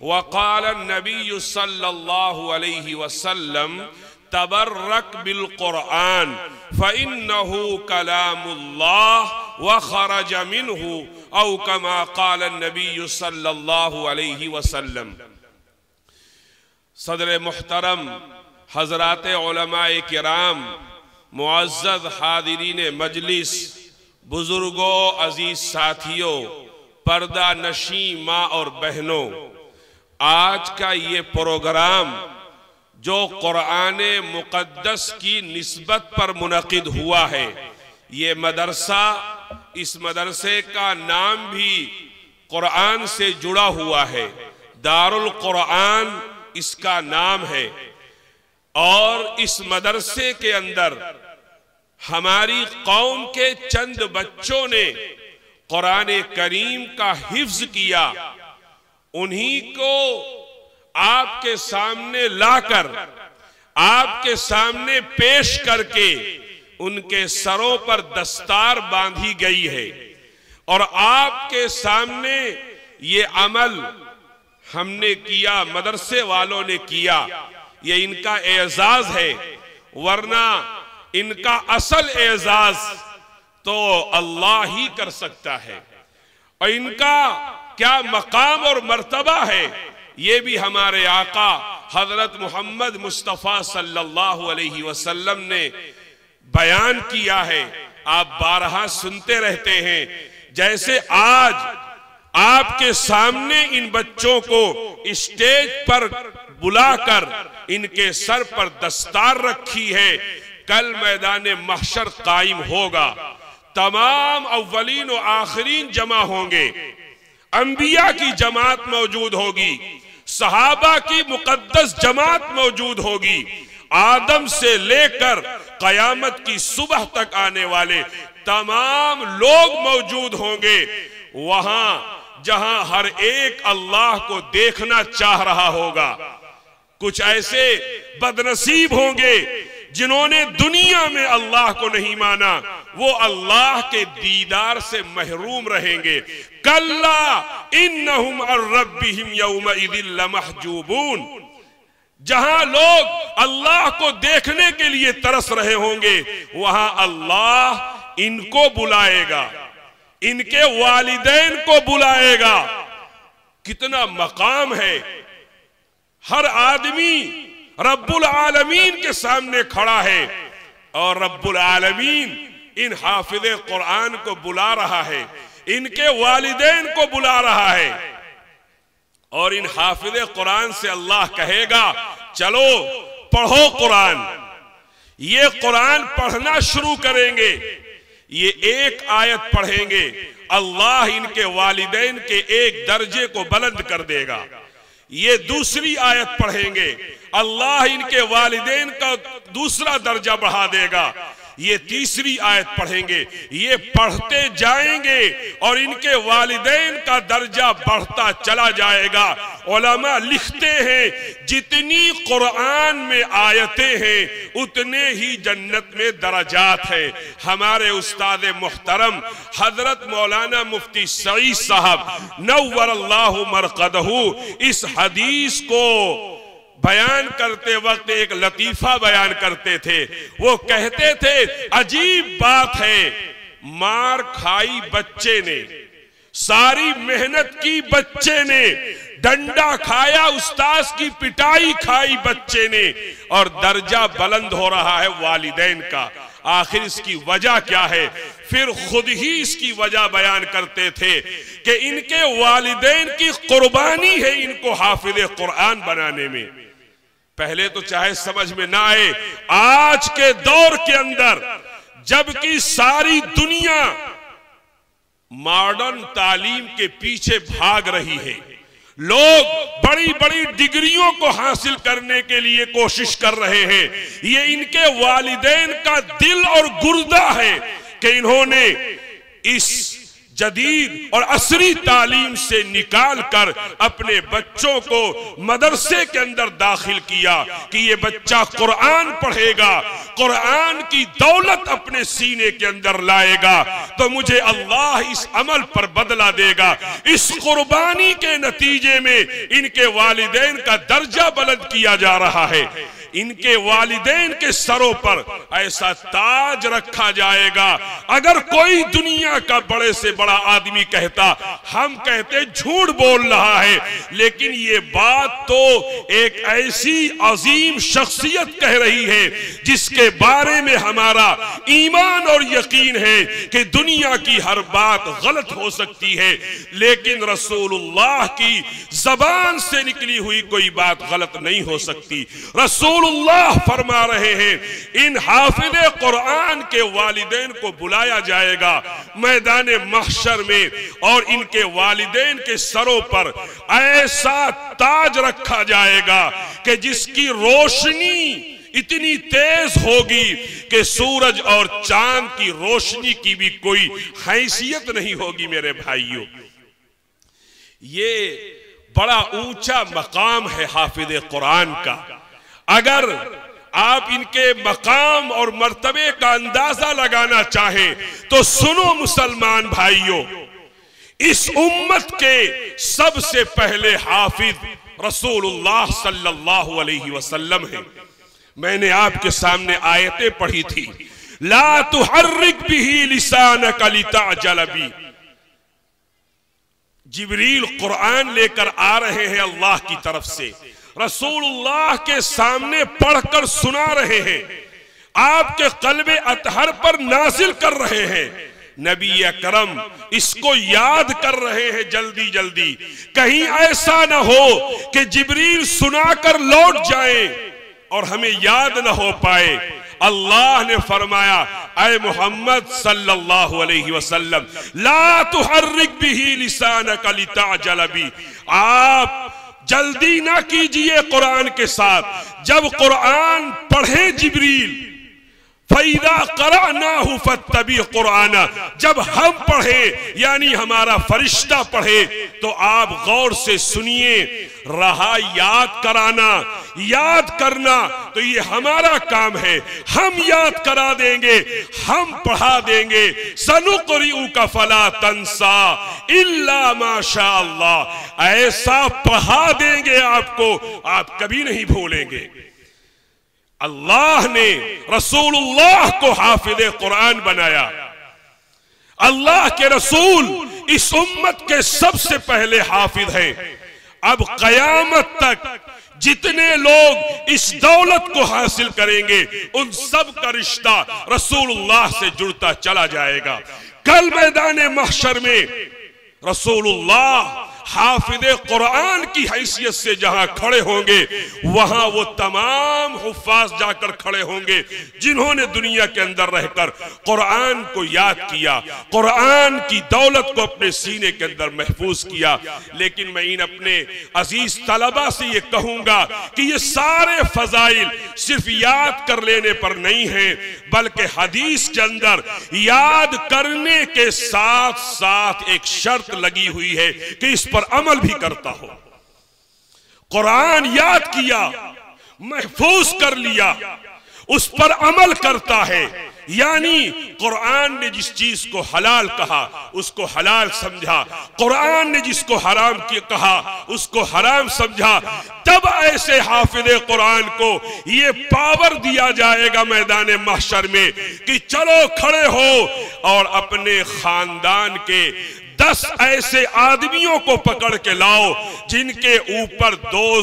वक़ाल नबी सल्लल्लाहु वसल्लम तबर्रक बिल कुरान फ़िन कलामुल्ला व खरज मिन अव कमा काल नबी सल्लल्लाहु वसल्लम सदर मुहतरम हजरात कराम मुआज़ हादरीन मजलिस बुज़ुर्गों अज़ीज़ साथियों पर्दा नशी माँ और बहनों आज का ये प्रोग्राम जो कुरान मुक़दस की नस्बत पर मुनद हुआ है, ये मदरसा इस मदरसे का नाम भी कुरान से जुड़ा हुआ है, दारुल कुरान इसका नाम है। और इस मदरसे के अंदर हमारी कौम के चंद बच्चों ने कुरान करीम का हिफ्ज किया उन्हीं को आपके सामने लाकर, आपके सामने पेश करके उनके सरों पर दस्तार बांधी गई है। और आपके सामने ये अमल हमने किया, मदरसे वालों ने किया। ये इनका एजाज है, वरना इनका असल एजाज तो अल्लाह ही कर सकता है। और इनका क्या मकाम और मर्तबा है? ये भी हमारे आका हज़रत मोहम्मद मुस्तफ़ा सल्लल्लाहु अलैहि वसल्लम ने बयान किया है। आप बारहा सुनते रहते हैं। जैसे आज आपके सामने इन बच्चों को स्टेज पर बुलाकर इनके सर पर दस्तार रखी है। कल मैदान महशर कायम होगा। तमाम अव्वलीन और आखरीन जमा होंगे। अंबिया की जमात मौजूद होगी, सहाबा की मुकद्दस जमात मौजूद होगी। आदम से लेकर कयामत की सुबह तक आने वाले तमाम लोग मौजूद होंगे। वहाँ, जहाँ हर एक अल्लाह को देखना चाह रहा होगा। कुछ ऐसे बदनसीब होंगे जिन्होंने दुनिया में अल्लाह को नहीं माना, वो अल्लाह के दीदार से महरूम रहेंगे। कल्ला इन जहाँ लोग अल्लाह को देखने के लिए तरस रहे होंगे, वहाँ अल्लाह इनको बुलाएगा, इनके वालिदैन को बुलाएगा। कितना मकाम है। हर आदमी रब्बुल आलमीन के सामने खड़ा है। और रब्बुल आलमीन इन हाफिज कुरान को बुला रहा है। इनके वालिदेन को बुला रहा है। और इन हाफिज कुरान से अल्लाह कहेगा, चलो, पढ़ो कुरान ये कुरान पढ़ना शुरू करेंगे। ये एक आयत पढ़ेंगे। अल्लाह इनके वालिदैन के एक दर्जे को बुलंद कर देगा। ये दूसरी आयत पढ़ेंगे। अल्लाह इनके वालिदैन का दूसरा दर्जा बढ़ा देगा। ये तीसरी आयत पढ़ेंगे। ये पढ़ते जाएँगे और इनके वालिदैन का दर्जा बढ़ता चला जाएगा। ओलमा लिखते हैं, जितनी कुरान में आयतें हैं, उतने ही जन्नत में दराजात है। हमारे उस्ताद मुहतरम हज़रत मौलाना मुफ्ती सईद साहब नवर अल्लाह मरकदहू, इस हदीस को बयान करते वक्त एक लतीफा बयान करते थे। वो कहते थे, अजीब बात है, मार खाई बच्चे ने, सारी मेहनत की बच्चे ने, डंडा खाया उस्ताद की पिटाई खाई बच्चे ने, और दर्जा बुलंद हो रहा है वालिदैन का। आखिर इसकी वजह क्या है? फिर खुद ही इसकी वजह बयान करते थे कि इनके वालिदैन की कुर्बानी है इनको हाफिज कुरान बनाने में। पहले तो चाहे समझ में ना आए, आज के दौर के अंदर, जबकि सारी दुनिया मॉडर्न तालीम के पीछे भाग रही है, लोग बड़ी बड़ी डिग्रियों को हासिल करने के लिए कोशिश कर रहे हैं। ये इनके वालिदेन का दिल और गुर्दा है कि इन्होंने इस जदीद और असरी तालीम से निकाल कर अपने बच्चों को मदरसे के अंदर दाखिल किया कि ये बच्चा कुरान पढ़ेगा, कुरान की दौलत अपने सीने के अंदर लाएगा तो मुझे अल्लाह इस अमल पर बदला देगा। इस कुर्बानी के नतीजे में इनके वालिदेन का दर्जा बुलंद किया जा रहा है। इनके वालिदेन के सरों पर ऐसा ताज रखा जाएगा। अगर कोई दुनिया का बड़े से बड़ा आदमी कहता, हम कहते झूठ बोल रहा है, लेकिन ये बात तो एक ऐसी अजीम शख्सियत कह रही है, जिसके बारे में हमारा ईमान और यकीन है कि दुनिया की हर बात गलत हो सकती है, लेकिन रसूलुल्लाह की जबान से निकली हुई कोई बात गलत नहीं हो सकती। रसूल रसूलुल्लाह फरमा रहे हैं। इन हाफिज कुरान के वालिदेन को बुलाया जाएगा मैदान महशर में और इनके वालिदेन के सरों पर ऐसा ताज रखा जाएगा कि जिसकी रोशनी इतनी तेज होगी कि सूरज और चाँद की रोशनी की भी कोई हैसियत नहीं होगी मेरे भाइयों। ये बड़ा ऊँचा मकाम है हाफिज कुरान का। अगर आप इनके मकाम और मर्तबे का अंदाज़ा लगाना चाहें तो सुनो मुसलमान भाइयों, इस उम्मत के सबसे पहले हाफिज रसूलुल्लाह सल्लल्लाहु अलैहि वसल्लम है। मैंने आपके सामने आयतें पढ़ी थी। ला तुहर्रिक बिही लिसान कलिता जलबी जिबरील कुरान लेकर आ रहे हैं अल्लाह की तरफ़ से। रसूलुल्लाह के सामने पढ़कर सुना रहे हैं। आपके कलबे अतहर पर नाजिल कर रहे हैं। नबी अकरम इसको याद कर रहे हैं जल्दी जल्दी। कहीं ऐसा ना हो कि जिबरील सुनाकर लौट जाए और हमें याद ना हो पाए। अल्लाह ने फरमाया अय मोहम्मद सल्लल्लाहु अलैहि वसल्लम, ला तुहर्रिक बिही लिसान कलिता जलबी आप जल्दी ना कीजिए कुरान के साथ। जब कुरान पढ़े जिबरील, फैदा करा ना हो तभी कुरान। जब हम पढ़े, यानी हमारा फरिश्ता पढ़े तो आप गौर से सुनिए रहा याद कराना, याद करना तो ये हमारा काम है। हम याद करा देंगे, हम पढ़ा देंगे। सनुकरियू का फला तंसा इल्ला माशा ऐसा पढ़ा देंगे आपको, आप कभी नहीं भूलेंगे। अल्लाह ने रसूलुल्लाह को हाफिज कुरान बनाया। अल्लाह के रसूल इस उम्मत के सबसे पहले हाफिज हैं। अब कयामत तक जितने लोग इस दौलत को हासिल करेंगे, उन सब का रिश्ता रसूलुल्लाह से जुड़ता चला जाएगा। कल मैदान महशर में रसूलुल्लाह हाफिद कुरान की हैसियत से जहाँ खड़े होंगे, वहाँ वो तमाम हुफाज जाकर खड़े होंगे, जिन्होंने दुनिया के अंदर रहकर कुरान को याद किया, कुरान की दौलत को अपने सीने के अंदर महफूज किया। लेकिन मैं इन अपने अज़ीज़ तलबा से ये कहूँगा कि ये सारे फजाइल सिर्फ़ याद कर लेने पर नहीं है, बल्कि हदीस के अंदर याद करने के साथ साथ एक शर्त लगी हुई है कि इस पर अमल भी करता हो। कुरान याद किया, महफूज कर लिया, उस पर अमल करता है। यानी कुरान ने जिस चीज़ को हलाल कहा, उसको हलाल समझा। कुरान ने जिसको हराम कहा, उसको हराम समझा। तब ऐसे हाफिज कुरान को ये पावर दिया जाएगा मैदान महशर में कि चलो खड़े हो और अपने खानदान के दस ऐसे आदमियों को पकड़ के लाओ, जिनके ऊपर दो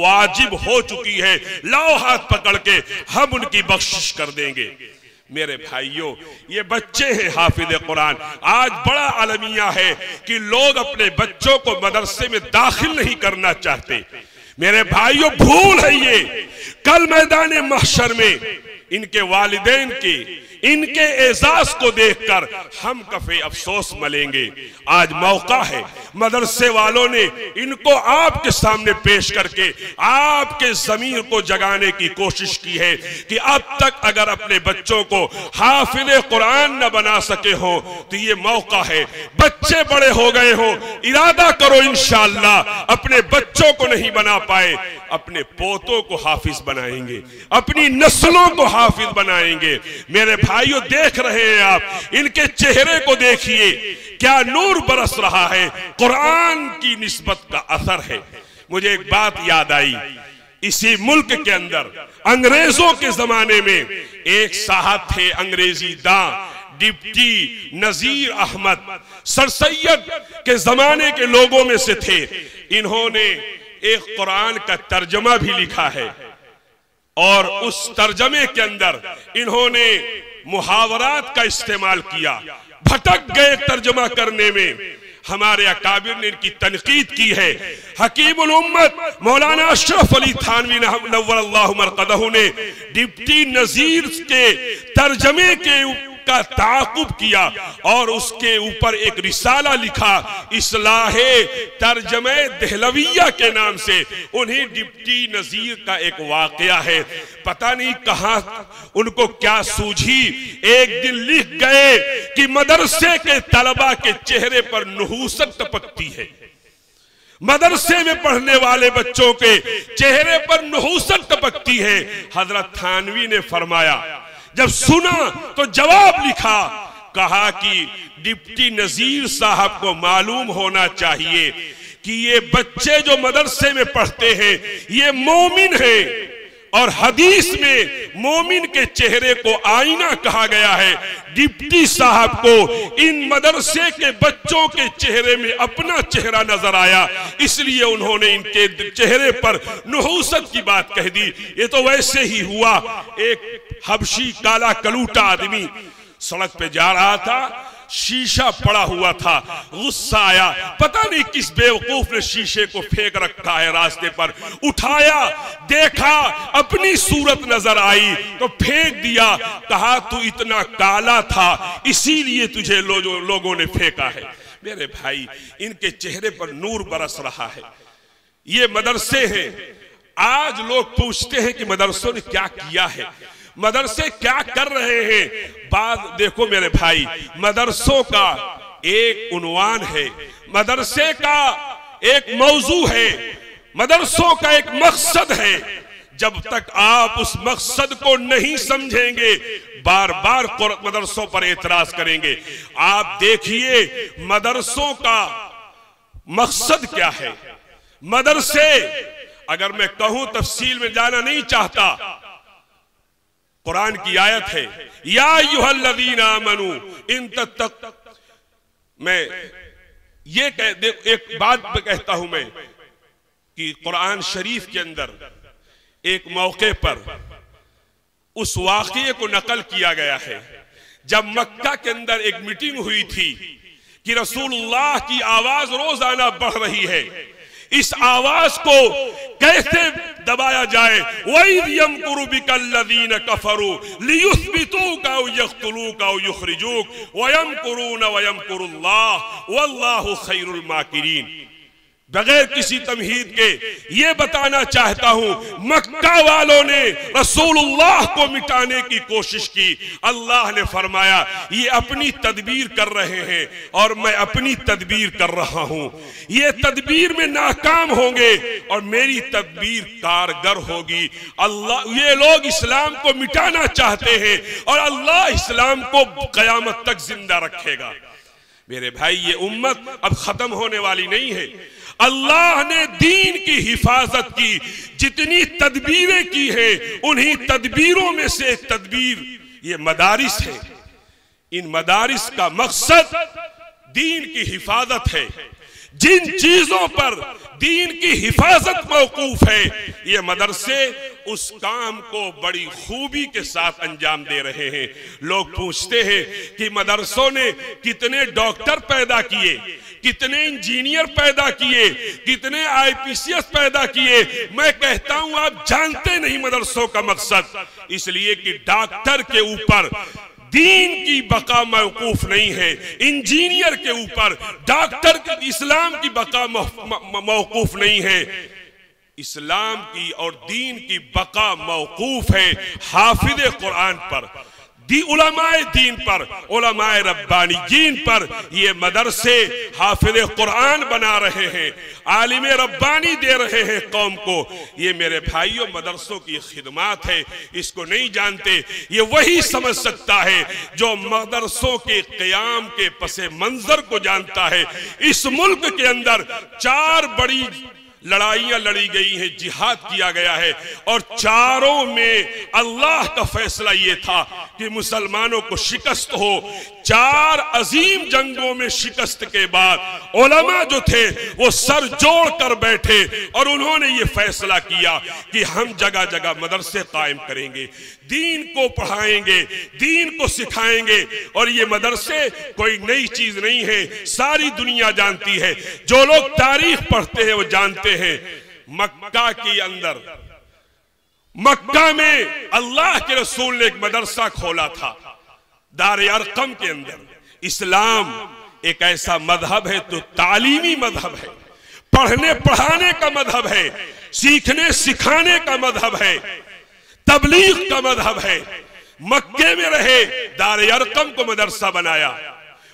वाजिब हो चुकी है। लाओ हाथ पकड़ के, हम उनकी बख्शिश कर देंगे। मेरे भाइयों, ये बच्चे हैं हाफिज कुरान। आज बड़ा अलमिया है कि लोग अपने बच्चों को मदरसे में दाखिल नहीं करना चाहते। मेरे भाइयों, भूल है ये। कल मैदान महशर में इनके वालिदेन की इनके एजाज को देखकर हम कफे अफसोस मलेंगे। आज मौका है। मदरसे वालों ने इनको आपके सामने पेश करके आपके ज़मीन को जगाने की कोशिश की है कि अब तक अगर अपने बच्चों को हाफिल कुरान न बना सके हो तो ये मौका है। बच्चे बड़े हो गए हो, इरादा करो इंशाला अपने बच्चों को नहीं बना पाए, अपने पोतों को हाफिज बनाएँगे, अपनी नस्लों को हाफिज बनाएँगे। मेरे भाइयों, देख रहे हैं आप। इनके चेहरे को देखिए। क्या नूर बरस रहा है। कुरान की निस्बत का असर है। मुझे एक बात याद आई। इसी मुल्क के अंदर, अंग्रेज़ों के जमाने में एक साहब थे अंग्रेज़ी दा, डिप्टी नजीर अहमद। सर सैयद के जमाने के लोगों में से थे। इन्होंने एक कुरान का तर्जमा भी लिखा है। और उस तर्जमे के अंदर इन्होंने मुहावरात का इस्तेमाल किया। भटक गए तर्जमा करने में। हमारे अकाबिर ने इनकी तनकीद की है। हकीम उम्मत, मौलाना अशरफ अली थानवी नवर ने डिप्टी नजीर के तर्जमे के का ताकुब किया और उसके ऊपर एक रिसाला लिखा, इसलाहे तर्जमे दहलविया के नाम से। उन्हीं डिप्टी नजीर का एक वाकया है। पता नहीं कहा, उनको क्या सूझी। एक दिन लिख गए कि मदरसे के तलबा के चेहरे पर नहूसत टपकती है। मदरसे में पढ़ने वाले बच्चों के चेहरे पर नहूसत टपकती है। हज़रत थानवी ने फरमाया जब सुना तो जवाब लिखा, कहा कि डिप्टी नजीर साहब को मालूम होना चाहिए कि ये बच्चे जो मदरसे में पढ़ते हैं, ये मोमिन है। और हदीस में मोमिन के चेहरे को आईना कहा गया है। डिप्टी साहब को इन मदरसे के बच्चों के चेहरे में अपना चेहरा नज़र आया। इसलिए उन्होंने इनके चेहरे पर नहूसत की बात कह दी। ये तो वैसे ही हुआ। एक हबशी काला कलूटा आदमी सड़क पे जा रहा था। शीशा पड़ा हुआ था गुस्सा आया। पता नहीं किस बेवकूफ़ ने शीशे को फेंक रखा है रास्ते पर। उठाया देखा अपनी सूरत नज़र आई तो फेंक दिया। कहा तू इतना काला था इसीलिए तुझे लो, लोगों ने फेंका है। मेरे भाई इनके चेहरे पर नूर बरस रहा है। ये मदरसे हैं। आज लोग पूछते हैं कि मदरसों ने क्या किया है। मदरसे क्या कर रहे हैं? बात देखो मेरे भाई, मदरसों का एक उनवान है। मदरसे का एक मौजू है। मदरसों का एक मकसद है। जब तक आप उस मकसद को नहीं समझेंगे बार बार मदरसों पर एतराज़ करेंगे। आप देखिए, मदरसों का मकसद क्या है? मदरसे, अगर मैं कहूँ तफसील में जाना नहीं चाहता कुरान की आयत है, या युहल्लदीना मनु इन तक तक मैं ये कह एक बात कहता हूँ मैं, कि कुरान शरीफ के अंदर एक मौके पर उस वाक्य को नकल किया गया है, जब मक्का के अंदर एक मीटिंग हुई थी कि रसूलुल्लाह की आवाज़ रोज़ाना बढ़ रही है इस आवाज़ को कैसे दबाया जाए? वही यम कफरू लियुस्बितू का यख्तुलू का युखरिजूक वयम कुरून वयम कुरुल्लाह वल्लाहु खैरुल माकिरीन। बगैर किसी तमहीद के ये बताना चाहता हूँ, मक्का वालों ने रसूलुल्लाह को मिटाने की कोशिश की। अल्लाह ने फरमाया, ये अपनी तदबीर कर रहे हैं और मैं अपनी तदबीर कर रहा हूँ। ये तदबीर में नाकाम होंगे और मेरी तदबीर कारगर होगी। अल्लाह, ये लोग इस्लाम को मिटाना चाहते हैं और अल्लाह इस्लाम को कयामत तक ज़िंदा रखेगा। मेरे भाई, ये उम्मत अब खत्म होने वाली नहीं है। अल्लाह ने दीन की हिफाजत की। जितनी तदबीरें की है, उन्हीं तदबीरों में से एक तदबीर, ये मदारिस है। इन मदारिस का मकसद दीन की हिफाजत है। जिन चीज़ों पर दीन की हिफाजत मौकूफ है, ये मदरसे उस काम को बड़ी खूबी के साथ अंजाम दे रहे हैं। लोग पूछते हैं कि मदरसों ने कितने डॉक्टर पैदा किए, कितने इंजीनियर पैदा किए, कितने आईपीसीएस पैदा किए। मैं कहता हूँ, आप जानते नहीं मदरसों का मकसद। इसलिए कि डॉक्टर के ऊपर दीन की बका मौकूफ नहीं है। इंजीनियर के ऊपर, डॉक्टर इस्लाम की बका मौकूफ नहीं है। इस्लाम की और दीन की बका मौकूफ है। हाफिज कुरान पर दी उलमाए दीन पर, उलमाए रब्बानी दीन पर, ये मदरसे हाफिज कुरान बना रहे हैं, आलिम रब्बानी दे रहे हैं कौम को। ये मेरे भाइयों, मदरसों की खिदमात है, इसको नहीं जानते, ये वही समझ सकता है जो मदरसों के क्याम के पसे मंजर को जानता है। इस मुल्क के अंदर चार बड़ी लड़ाइयाँ लड़ी गई हैं, जिहाद किया गया है। और चारों में अल्लाह का फैसला ये था कि मुसलमानों को शिकस्त हो। चार अजीम जंगों में शिकस्त के बाद ओलमा जो थे, वो सर जोड़ कर बैठे और उन्होंने ये फैसला किया कि हम जगह जगह मदरसे कायम करेंगे, दीन को पढ़ाएँगे, दीन को सिखाएँगे। और ये मदरसे कोई नई चीज़ नहीं है, सारी दुनिया जानती है। जो लोग तारीख पढ़ते हैं, वो जानते हैं मक्का के अंदर। मक्का में अल्लाह के रसूल ने एक मदरसा खोला था, दार अरकम के अंदर। इस्लाम एक ऐसा मज़हब है तो तालीमी मज़हब है, पढ़ने पढ़ाने का मज़हब है, सीखने सिखाने का मज़हब है, तबलीग का मज़हब है। मक्के में रहे दार अरकम को मदरसा बनाया।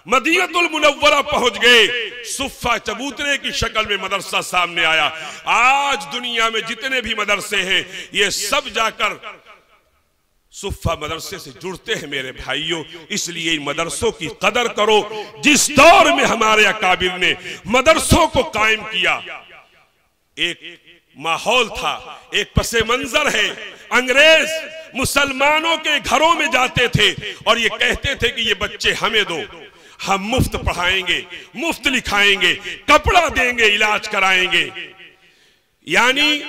मदीनतुल मुनव्वरा पहुँच गए। सुफा चबूतरे की शक्ल में मदरसा सामने आया। आज दुनिया में जितने भी मदरसे हैं, ये सब जाकर सुफा मदरसे से जुड़ते हैं मेरे भाइयों। इसलिए इन मदरसों की कदर करो, जिस दौर में हमारे अकाबिर ने मदरसों को कायम किया। एक माहौल था, एक पसे मंजर है। अंग्रेज़ मुसलमानों के घरों में जाते थे और ये कहते थे कि ये बच्चे हमें दो। हम मुफ़्त पढ़ाएँगे, मुफ़्त लिखाएँगे, कपड़ा देंगे, इलाज कराएँगे। यानी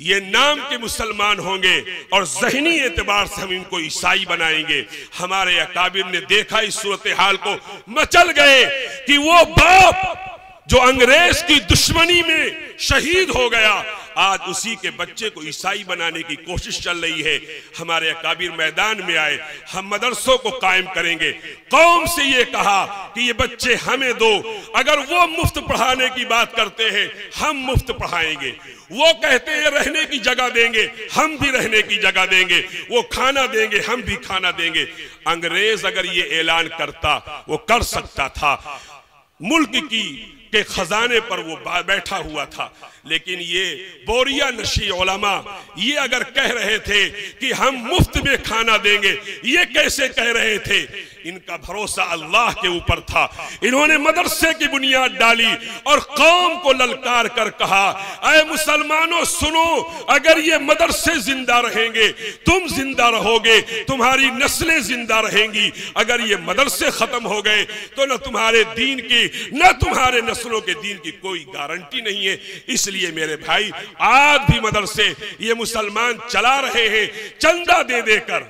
ये नाम के मुसलमान होंगे और जहनी एतबार से हम इनको ईसाई बनाएँगे। हमारे अकाबिर ने देखा इस सूरत हाल को, मचल गए कि वो बाप जो अंग्रेज़ की दुश्मनी में शहीद हो गया, आज उसी के बच्चे को ईसाई बनाने की कोशिश चल रही है। हमारे अकाबिर मैदान में आए, हम मदरसों को कायम करेंगे। कौम से ये कहा कि ये बच्चे हमें दो, अगर वो मुफ़्त पढ़ाने की बात करते हैं, हम मुफ़्त पढ़ाएँगे। वो कहते हैं, रहने की जगह देंगे, हम भी रहने की जगह देंगे। वो खाना देंगे, हम भी खाना देंगे। अंग्रेज़ अगर ये ऐलान करता, वो कर सकता था। मुल्क की के खजाने पर वो बैठा हुआ था। लेकिन ये बोरिया नशी ओलमा ये अगर कह रहे थे कि हम मुफ़्त में खाना देंगे, ये कैसे कह रहे थे? इनका भरोसा अल्लाह के ऊपर था। इन्होंने मदरसे की बुनियाद डाली और कौम को ललकार कर कहा अय मुसलमानों, सुनो, अगर ये मदरसे ज़िंदा रहेंगे, तुम ज़िंदा रहोगे, तुम्हारी नस्लें ज़िंदा रहेंगी। अगर ये मदरसे खत्म हो गए तो न तुम्हारे दीन की, न तुम्हारे नस्लों के दीन की कोई गारंटी नहीं है। इसलिए मेरे भाई आज भी मदरसे ये मुसलमान चला रहे हैं, चंदा दे देकर।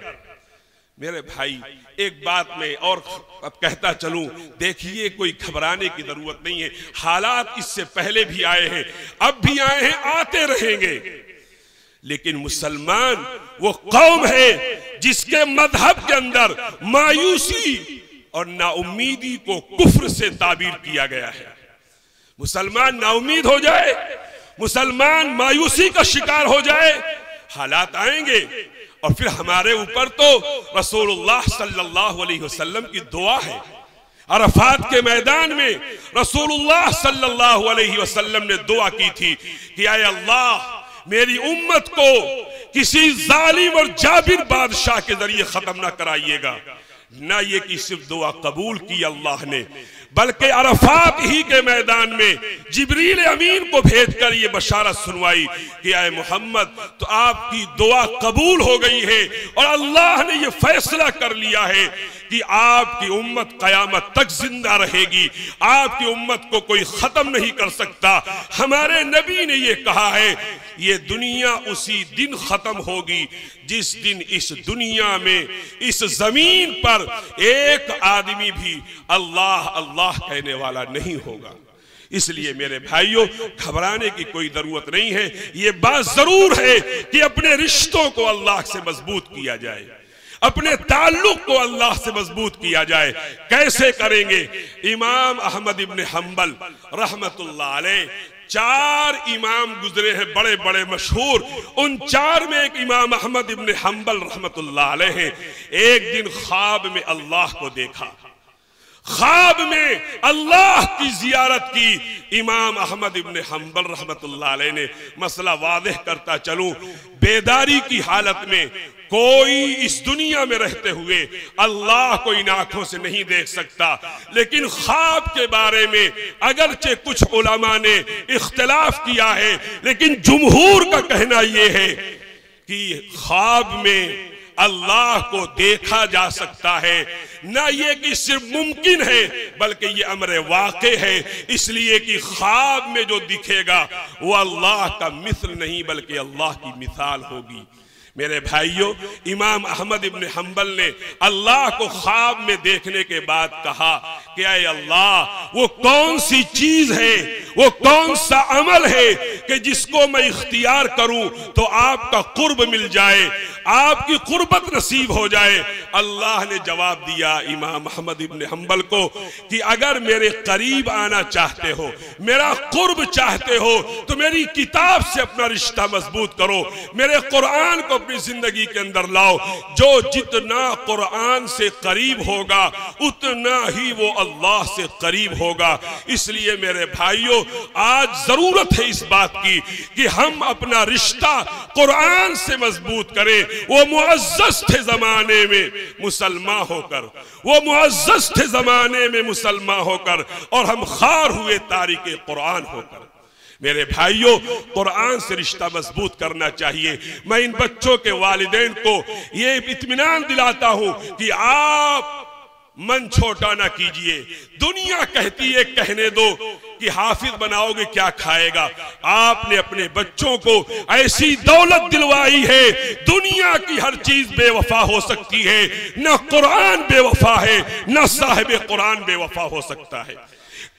मेरे भाई, एक बात में और अब कहता चलूँ, देखिए, कोई घबराने की ज़रूरत नहीं है। हालात इससे पहले भी आए हैं, अब भी आए हैं, आते रहेंगे। लेकिन मुसलमान वो कौम है जिसके मज़हब के अंदर मायूसी और नाउमीदी को कुफ्र से ताबीर किया गया है। मुसलमान नाउमीद हो जाए मुसलमान मायूसी का शिकार हो जाए, हालात आएँगे। और फिर हमारे ऊपर तो रसूलुल्लाह सल्लल्लाहु अलैहि वसल्लम की दुआ है। अरफात के मैदान में रसूलुल्लाह सल्लल्लाहु अलैहि वसल्लम ने दुआ की थी कि आए अल्लाह, मेरी उम्मत को किसी जालिम और जाबिर बादशाह के ज़रिए खत्म ना कराइएगा। ना ये कि सिर्फ़ दुआ कबूल की अल्लाह ने बल्कि अरफात ही के मैदान में जिबरील अमीन को भेज कर ये बशारत सुनवाई कि आए मोहम्मद तो आपकी दुआ कबूल हो गई है और अल्लाह ने ये फैसला कर लिया है कि आपकी उम्मत कयामत तक ज़िंदा रहेगी। आपकी उम्मत को कोई खत्म नहीं कर सकता। हमारे नबी ने यह कहा है, ये दुनिया उसी दिन खत्म होगी, जिस दिन इस दुनिया में, इस ज़मीन पर एक आदमी भी अल्लाह अल्लाह कहने वाला नहीं होगा। इसलिए मेरे भाइयों, घबराने की कोई ज़रूरत नहीं है। ये बात ज़रूर है कि अपने रिश्तों को अल्लाह से मज़बूत किया जाए। अपने ताल्लुक को अल्लाह से मज़बूत किया जाए। कैसे करेंगे? इमाम अहमद इब्न हम्बल रहमतुल्लाह चार इमाम गुजरे हैं बड़े बड़े मशहूर। उन चार में एक इमाम अहमद इब्न हम्बल रहमतुल्लाह हैं। एक दिन ख्वाब में अल्लाह को देखा। ख्वाब में अल्लाह की जियारत की। इमाम अहमद इब्न हम्बल रहमतुल्लाह ने मसला वादह करता चलूँ। बेदारी की हालत में कोई इस दुनिया में रहते हुए अल्लाह को इन आँखों से नहीं देख सकता। लेकिन ख्वाब के बारे में अगरचे कुछ उलमा ने इख्तलाफ किया है, लेकिन जुमहूर का कहना यह है कि ख्वाब में अल्लाह को देखा जा सकता है। ना ये कि सिर्फ़ मुमकिन है, बल्कि ये अमर वाक़ है। इसलिए कि ख्वाब में जो दिखेगा, वो अल्लाह का मिसल नहीं, बल्कि अल्लाह की मिसाल होगी। मेरे भाइयों, इमाम अहमद इब्न हम्बल ने अल्लाह को ख्वाब में देखने के बाद कहा कि अय अल्लाह, वो कौन सी चीज़ है, वो कौन सा अमल है कि जिसको मैं इख्तियार करूँ तो आपका कुर्ब मिल जाए, आपकी कुर्बत नसीब हो जाए। अल्लाह ने जवाब दिया इमाम अहमद इब्न हम्बल को कि अगर मेरे करीब आना चाहते हो, मेरा कुर्ब चाहते हो तो मेरी किताब से अपना रिश्ता मज़बूत करो, मेरे कुरान को अपनी ज़िंदगी के अंदर लाओ। जो जितना कुरान से करीब होगा, उतना ही वो अल्लाह से करीब होगा। इसलिए मेरे भाइयों, आज ज़रूरत है इस बात की कि हम अपना रिश्ता कुरान से मज़बूत करें। वो मुआज़ थे जमाने में मुसलमान होकर। वो मुआज़ थे जमाने में मुसलमान होकर। और हम खार हुए तारीख कुरान होकर। मेरे भाइयों, कुरान से रिश्ता मज़बूत करना चाहिए। मैं इन बच्चों के वालिदेन को ये इतमान दिलाता हूँ कि आप मन छोटा ना कीजिए। दुनिया कहती है, कहने दो कि हाफिज बनाओगे, क्या खाएगा? आपने अपने बच्चों को ऐसी दौलत दिलवाई है, दुनिया की हर चीज़ बेवफा हो सकती है। न कुरान बेवफा है, न साहिब कुरान बेवफा हो सकता है।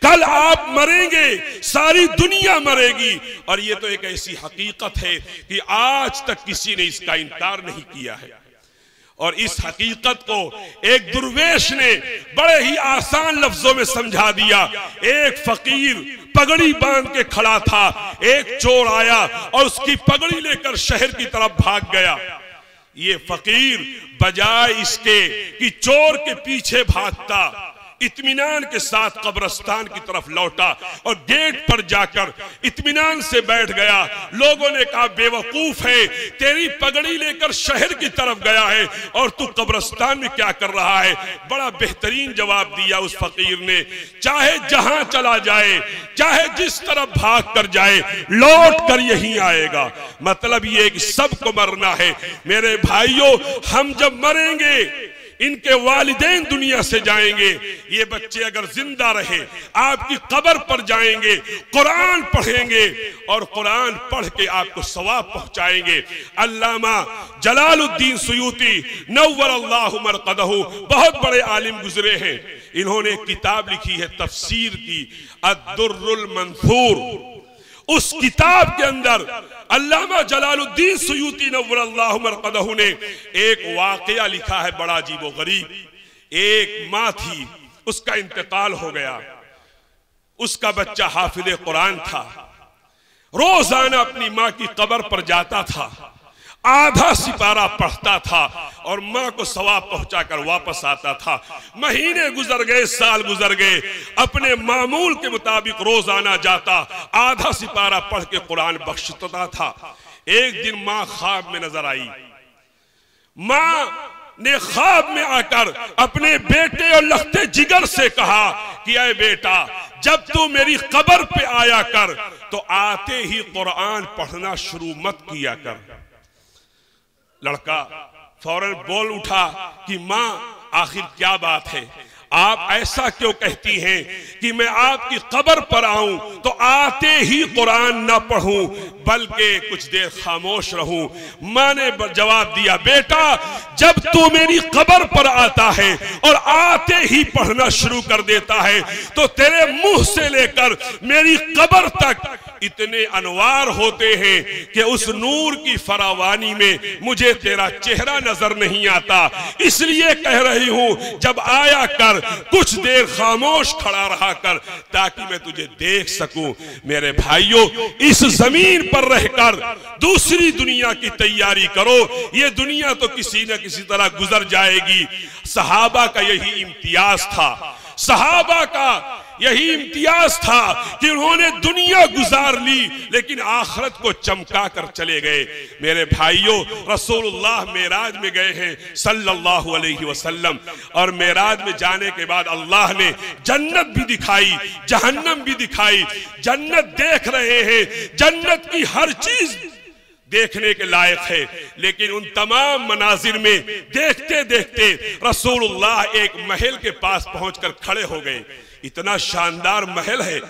कल आप मरेंगे, सारी दुनिया मरेगी। और ये तो एक ऐसी हकीकत है कि आज तक किसी ने इसका इनकार नहीं किया है। और इस हकीकत को एक दुर्वेश ने बड़े ही आसान लफ्जों में समझा दिया। एक फकीर पगड़ी बाँध के खड़ा था, एक चोर आया और उसकी पगड़ी लेकर शहर की तरफ़ भाग गया। ये फकीर बजाय इसके कि चोर के पीछे भागता। इत्मीनान के साथ कब्रस्तान की तरफ़ लौटा और गेट पर जाकर इत्मीनान से बैठ गया। लोगों ने कहा, बेवकूफ़ है, तेरी पगड़ी लेकर शहर की तरफ़ गया है और तू कब्रस्तान में क्या कर रहा है? बड़ा बेहतरीन जवाब दिया उस फकीर ने। चाहे जहाँ चला जाए, चाहे जिस तरफ़ भाग कर जाए, लौट कर यही आएगा। मतलब ये सबको मरना है। मेरे भाइयों, हम जब मरेंगे इनके वालिदेन दुनिया से जाएँगे। ये बच्चे अगर ज़िंदा रहे, आपकी कबर पर जाएँगे, कुरान पढ़ेंगे और कुरान पढ़ के आपको सवाब पहुंचाएँगे। अल्लामा जलालुद्दीन सुयूती नवर अल्लाह मरकदहू बहुत बड़े आलिम गुजरे हैं। इन्होंने किताब लिखी है, तफसीर की, अद्दुर्रुल मंसूर उस किताब के अंदर अल्लामा जलालुद्दीन सयूती नवरकदहू ने एक वाकया लिखा है बड़ा अजीब गरीब। एक माँ थी उसका इंतकाल हो गया। उसका बच्चा हाफिज कुरान था। रोज़ाना अपनी माँ की कबर पर जाता था। आधा सिपारा पढ़ता था और माँ को सवाब पहुंचाकर वापस आता था। महीने गुजर गए, साल गुजर गए। अपने मामूल के मुताबिक रोज़ाना जाता, आधा सिपारा पढ़ के कुरान बख्शता था। एक दिन माँ ख्वाब में नज़र आई। माँ ने ख्वाब में आकर अपने बेटे और लखते जिगर से कहा कि अय बेटा, जब तू मेरी कबर पे आया कर तो आते ही कुरान पढ़ना शुरू मत किया कर। लड़का फ़ौरन बोल उठा कि माँ आखिर क्या बात है? आप ऐसा क्यों कहती हैं कि मैं आपकी कबर पर आऊँ तो आते ही कुरान ना पढ़ूं, बल्कि कुछ देर खामोश रहूँ। माँ ने जवाब दिया, बेटा, जब तू मेरी कबर पर आता है और आते ही पढ़ना शुरू कर देता है तो तेरे मुँह से लेकर मेरी कबर तक इतने अनवार होते हैं कि उस नूर की फरावानी में मुझे तेरा चेहरा नज़र नहीं आता। इसलिए कह रही हूँ, जब आया कर कुछ देर खामोश खड़ा रहा कर, ताकि मैं तुझे देख सकूँ। मेरे भाइयों, इस ज़मीन पर रहकर दूसरी दुनिया की तैयारी करो। ये दुनिया तो किसी न किसी तरह गुजर जाएगी। सहाबा का यही इम्तियाज़ था। सहाबा का यही इम्तियाज़ था कि उन्होंने दुनिया गुजार ली, लेकिन आखरत को चमका कर चले गए। मेरे भाइयों, रसूलुल्लाह मेराज में गए हैं, सल्लल्लाहु अलैहि वसल्लम। और मेराज में जाने के बाद अल्लाह ने जन्नत भी दिखाई, जहन्नम भी दिखाई। जन्नत देख रहे हैं, जन्नत की हर चीज़ देखने के लायक है। लेकिन उन तमाम मनाजिर में देखते देखते रसूलुल्लाह एक महल के पास पहुंचकर खड़े हो गए। इतना शानदार महल है।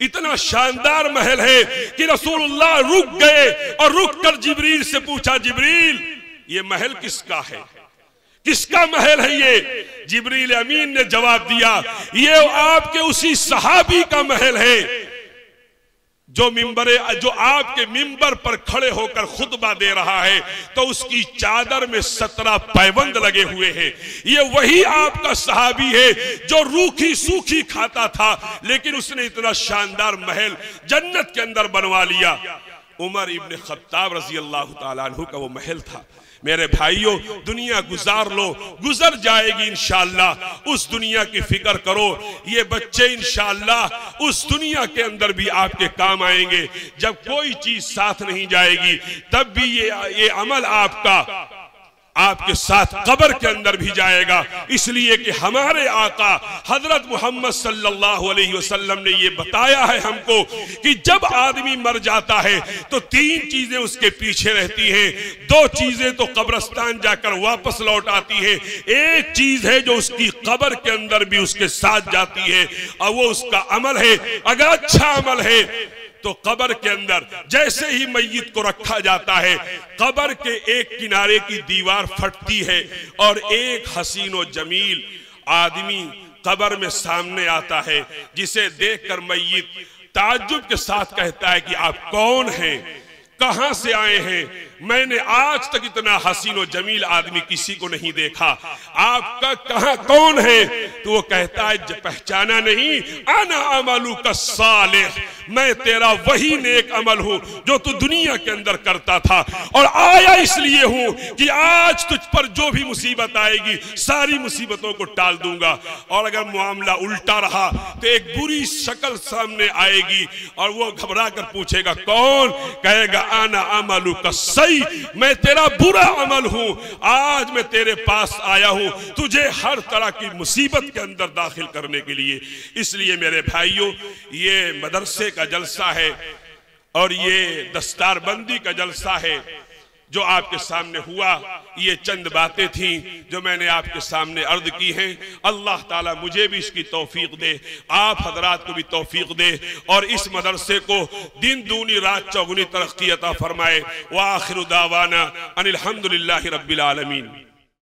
इतना शानदार महल है कि रसूलुल्लाह रुक गए और रुक कर जिब्रील से पूछा, जिब्रील, ये महल किसका है? किसका महल है ये? जिब्रील अमीन ने जवाब दिया, ये आपके उसी सहाबी का महल है। जो मिंबर, जो आपके मिंबर पर खड़े होकर खुतबा दे रहा है तो उसकी चादर में सत्रह पैबंद लगे हुए हैं। ये वही आपका सहाबी है जो रूखी सूखी खाता था, लेकिन उसने इतना शानदार महल जन्नत के अंदर बनवा लिया। उमर इब्ने खत्ताब रज़ी अल्लाह तु का वो महल था। मेरे भाइयों, दुनिया गुजार लो, गुजर जाएगी इनशाला उस दुनिया की फ़िक्र करो, ये बच्चे इनशाला उस दुनिया के अंदर भी आपके काम आएँगे। जब कोई चीज़ साथ नहीं जाएगी, तब भी ये ये अमल आपका आपके साथ कब्र के अंदर भी जाएगा। इसलिए कि हमारे आका हज़रत मोहम्मद सल्लल्लाहु अलैहि वसल्लम ने ये बताया है हमको कि जब आदमी मर जाता है तो तीन चीज़ें उसके पीछे रहती हैं। दो चीज़ें तो कब्रस्तान जाकर वापस लौट आती है। एक चीज़ है जो उसकी कब्र के अंदर भी उसके साथ जाती है, और वो उसका अमल है। अगर अच्छा अमल है तो कबर के अंदर जैसे ही मैयत को रखा जाता है, कबर के एक किनारे की दीवार फटती है और एक हसीन जमील आदमी कबर में सामने आता है, जिसे देखकर मैयत ताजुब के साथ कहता है कि आप कौन हैं? कहाँ से आए हैं? मैंने आज तक इतना हसीन और जमील आदमी किसी को नहीं देखा। आपका कहा कौन है? तो वो कहता है पहचाना नहीं। आना अमलू का साले मैं तेरा वही नेक अमल हूँ, जो तू दुनिया के अंदर करता था। और आया इसलिए हूँ कि आज तुझ पर जो भी मुसीबत आएगी, सारी मुसीबतों को टाल दूँगा। और अगर मामला उल्टा रहा तो एक बुरी शक्ल सामने आएगी। और वो घबरा कर पूछेगा, कौन? कहेगा आना अमलू का सही मैं तेरा बुरा अमल हूँ। आज मैं तेरे पास आया हूँ। तुझे हर तरह की मुसीबत के अंदर दाखिल करने के लिए। इसलिए मेरे भाइयों, ये मदरसे का जलसा है और ये दस्तारबंदी का जलसा है। जो आपके सामने हुआ, ये चंद बातें थी जो मैंने आपके सामने अर्ज़ की हैं। अल्लाह ताला मुझे भी इसकी तौफीक दे, आप हजरात को भी तौफीक दे और इस मदरसे को दिन, दूनी, रात, चौगुनी तरक्की अता फरमाए। वाखिर दावाना अनिलहमदिल्ला रबीआलमीन